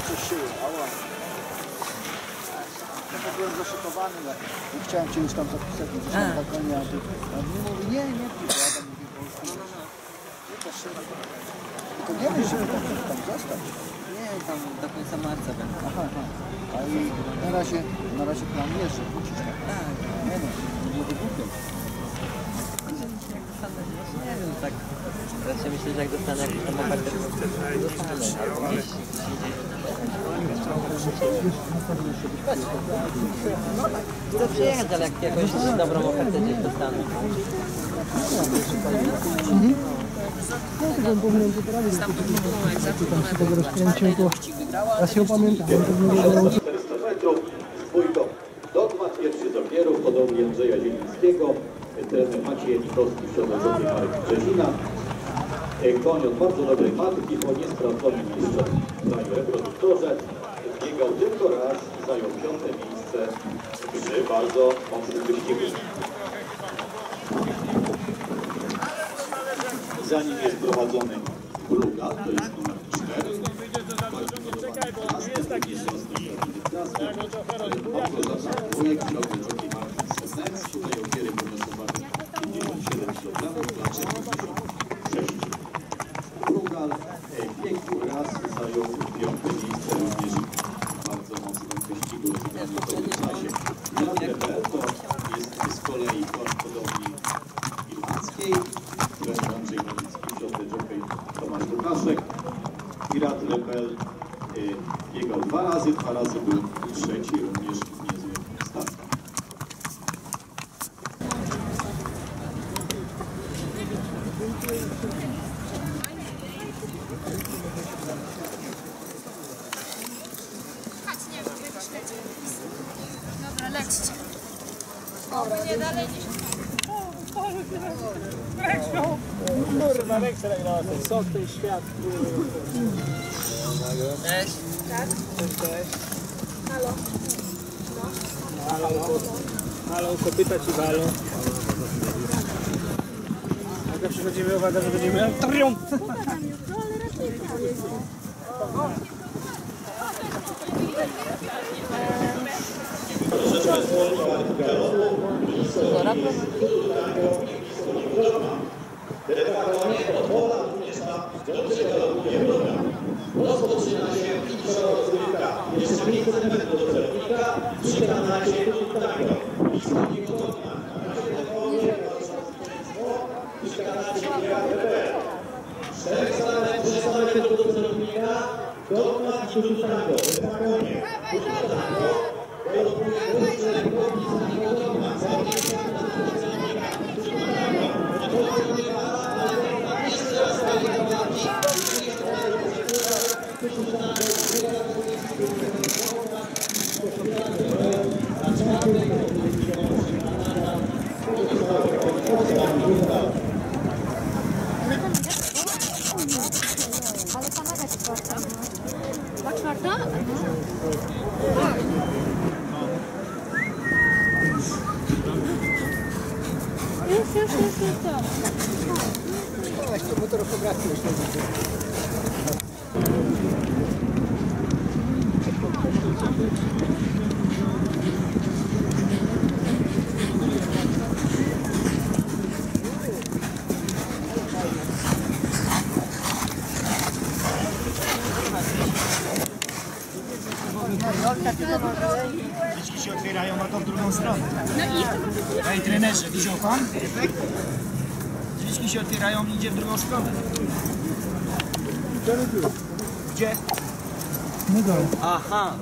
mi coś szyję. Ała. Trochę byłem zaszokowany, no. nie chciałem cię już tam zapisać, gdzieś tam na konie, a ty... A mi mówi, nie, nie, piszę, ja tam mówię polski. No, no, no. Nie, to szyba. Tylko nie wiem, żeby tam, tam zostać. Nie, tam do końca marca będę. Aha, aha. A i na razie, na razie plan jest, że wrócisz tam. Tak. Nie, no. Myślę, że jak dostanę jakąś tam ofertę, to dostanę. Albo gdzieś. Chcę przyjechać, ale jak jakąś dobrą ofertę gdzieś dostanę. to ja się opamiętam. to nie było 400 metrów dwójką. Dogmat pierwszy z ogierów, podobnie Andrzeja Zielińskiego, trener Maciej Janikowski, przewodniczący Marek Brzezina. E, Koń od bardzo dobrej matki, po niesprawdzonym jeszcze kraju reproduktorze. Biegał tylko raz i zajął piąte miejsce przy bardzo mocnym wyścigu. Za nim jest prowadzony Bruga, to jest numer 4. Wujek zrobił drugi Martin Sednek, tutaj ogiery podnosowane 57 kg, klacze 56. Brugal e, biegł raz zajął piąte miejsce również w bardzo mocnym wyścigu w tym czasie. Jan Rebel to jest z kolei koń podobnie irlandzkiej, trener Andrzej Nowicki, piąty jockey Tomasz Łukaszek. Pirat Rebel y, biegał dwa razy, dwa razy był trzeci, również Lećcie. Oby nie dalej niż... Kurwa, Reksel na ten sok, ten świat. Cześć. Halo, halo, kopyta ci walą. Jak przychodzimy, uwaga, że będziemy Rozpoczyna się finisza rozgrywka. Jeszcze miejsce do celownika przy kanacie Tutnego. Wschodni podobna. Na telefonie przy kanacie GAPP. 400 metrów, 100 metrów do celownika. Dogmat i Tutnego. Wypakowanie. Tutnego triumf. Ale kamera czwarta. A czwarta? Już, już, już, już, to. Weź, to motorofotografii już nie Drzwi się otwierają, a to w drugą stronę. Ej, trenerze, widział pan? Drzwiczki się otwierają i idzie w drugą stronę. Gdzie? No. Aha.